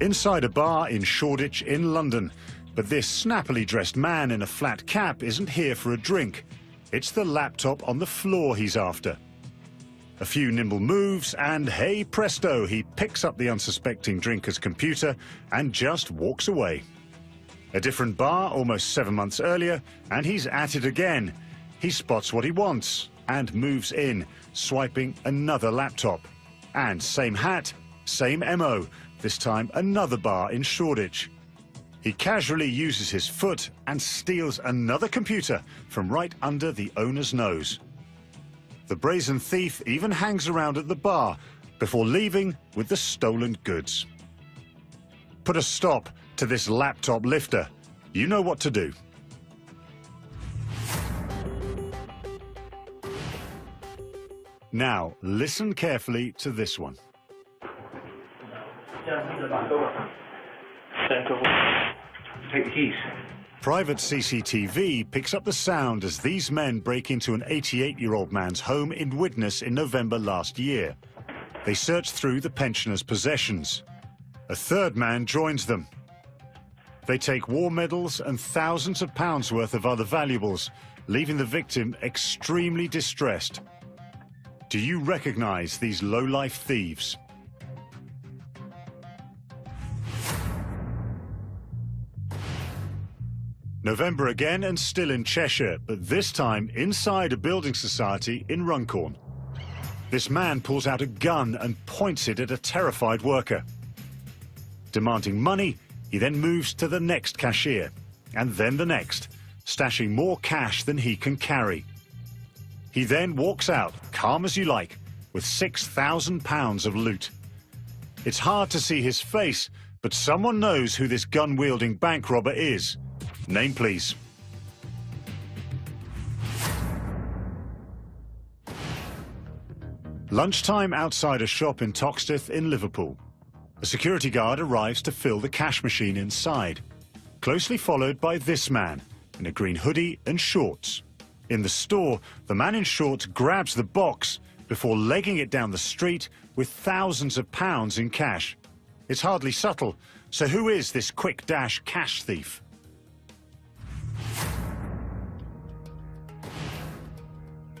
Inside a bar in Shoreditch in London. But this snappily dressed man in a flat cap isn't here for a drink. It's the laptop on the floor he's after. A few nimble moves, and hey presto, he picks up the unsuspecting drinker's computer and just walks away. A different bar almost seven months earlier, and he's at it again. He spots what he wants and moves in, swiping another laptop. And same hat, same MO, this time another bar in Shoreditch. He casually uses his foot and steals another computer from right under the owner's nose. The brazen thief even hangs around at the bar before leaving with the stolen goods. Put a stop to this laptop lifter. You know what to do. Now, listen carefully to this one. Take the keys. Private CCTV picks up the sound as these men break into an 88-year-old man's home in Widnes in November last year. They search through the pensioner's possessions. A third man joins them. They take war medals and thousands of pounds worth of other valuables, leaving the victim extremely distressed. Do you recognize these low-life thieves? November again and still in Cheshire, but this time inside a building society in Runcorn. This man pulls out a gun and points it at a terrified worker. Demanding money, he then moves to the next cashier, and then the next, stashing more cash than he can carry. He then walks out, calm as you like, with £6,000 of loot. It's hard to see his face, but someone knows who this gun-wielding bank robber is. Name, please. Lunchtime outside a shop in Toxteth in Liverpool. A security guard arrives to fill the cash machine inside, closely followed by this man in a green hoodie and shorts. In the store, the man in shorts grabs the box before legging it down the street with thousands of pounds in cash. It's hardly subtle, so who is this quick dash cash thief?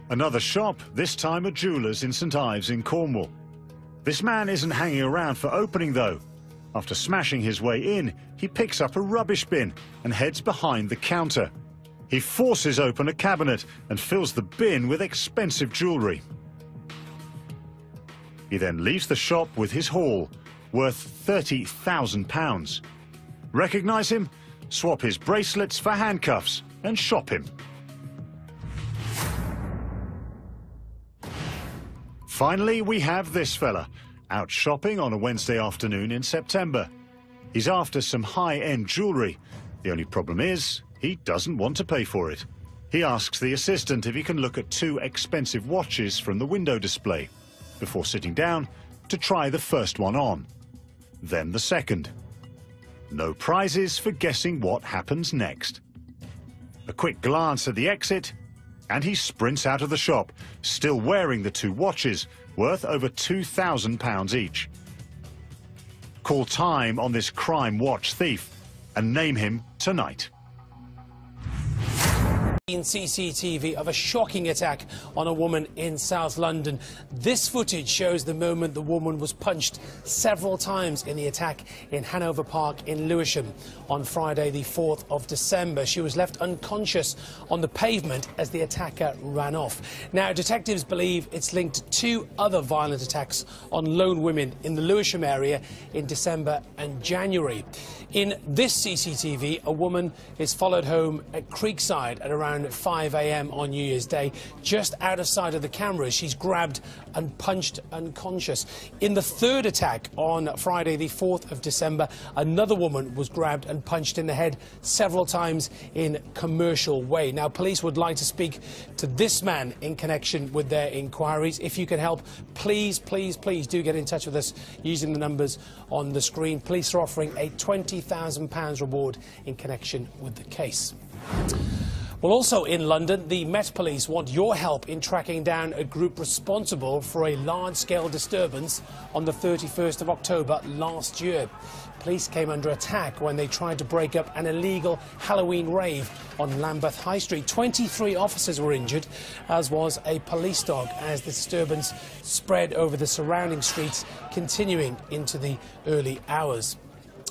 Another shop, this time a jeweller's in St Ives in Cornwall. This man isn't hanging around for opening though. After smashing his way in, he picks up a rubbish bin and heads behind the counter. He forces open a cabinet and fills the bin with expensive jewellery. He then leaves the shop with his haul, worth £30,000. Recognise him? Swap his bracelets for handcuffs and shop him. Finally, we have this fella, out shopping on a Wednesday afternoon in September. He's after some high-end jewellery. The only problem is, he doesn't want to pay for it. He asks the assistant if he can look at two expensive watches from the window display, before sitting down to try the first one on. Then the second. No prizes for guessing what happens next. A quick glance at the exit, and he sprints out of the shop, still wearing the two watches, worth over £2,000 each. Call time on this crime watch thief and name him tonight. CCTV of a shocking attack on a woman in South London. This footage shows the moment the woman was punched several times in the attack in Hanover Park in Lewisham on Friday, the 4th of December. She was left unconscious on the pavement as the attacker ran off. Now, detectives believe it's linked to two other violent attacks on lone women in the Lewisham area in December and January. In this CCTV, a woman is followed home at Creekside at around around 5 a.m. on New Year's Day. Just out of sight of the cameras, she's grabbed and punched unconscious. In the third attack on Friday, the 4th of December, another woman was grabbed and punched in the head several times in Commercial Way. Now, police would like to speak to this man in connection with their inquiries. If you can help, please, please, please do get in touch with us using the numbers on the screen. Police are offering a £20,000 reward in connection with the case. Well, also in London, the Met Police want your help in tracking down a group responsible for a large-scale disturbance on the 31st of October last year. Police came under attack when they tried to break up an illegal Halloween rave on Lambeth High Street. 23 officers were injured, as was a police dog, as the disturbance spread over the surrounding streets, continuing into the early hours.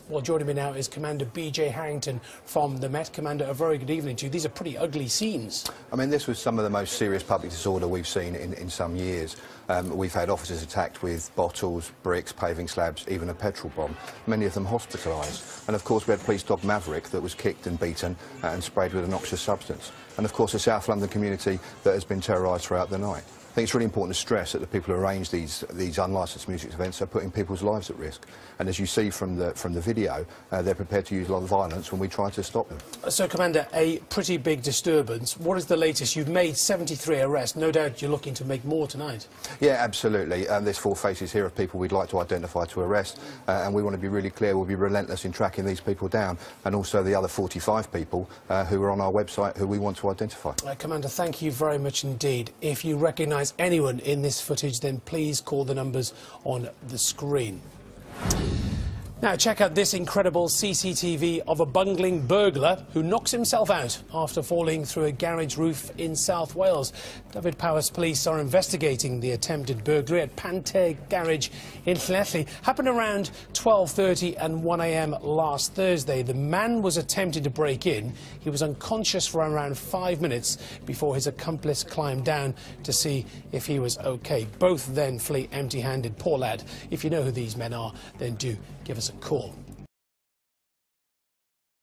Well, joining me now is Commander B.J. Harrington from the Met. Commander, a very good evening to you. These are pretty ugly scenes. I mean, this was some of the most serious public disorder we've seen in, in some years. Um, we've had officers attacked with bottles, bricks, paving slabs, even a petrol bomb, many of them hospitalised. And of course, we had police dog Maverick that was kicked and beaten and sprayed with a noxious substance. And of course, a South London community that has been terrorised throughout the night. I think it's really important to stress that the people who arrange these, these unlicensed music events are putting people's lives at risk. And as you see from the, from the video, uh, they're prepared to use a lot of violence when we try to stop them. So, Commander, a pretty big disturbance. What is the latest? You've made 73 arrests. No doubt you're looking to make more tonight. Yeah, absolutely. Um, there's four faces here of people we'd like to identify to arrest. Uh, and we want to be really clear, we'll be relentless in tracking these people down. And also the other 45 people uh, who are on our website who we want to identify. Uh, Commander, thank you very much indeed. If you recognise anyone in this footage, then please call the numbers on the screen. Now, check out this incredible CCTV of a bungling burglar who knocks himself out after falling through a garage roof in South Wales. Dyfed-Powys police are investigating the attempted burglary at Panteg Garage in Llanelli. Happened around 12.30 and 1am last Thursday. The man was attempting to break in. He was unconscious for around five minutes before his accomplice climbed down to see if he was okay. Both then flee empty-handed. Poor lad. If you know who these men are, then do give us a call.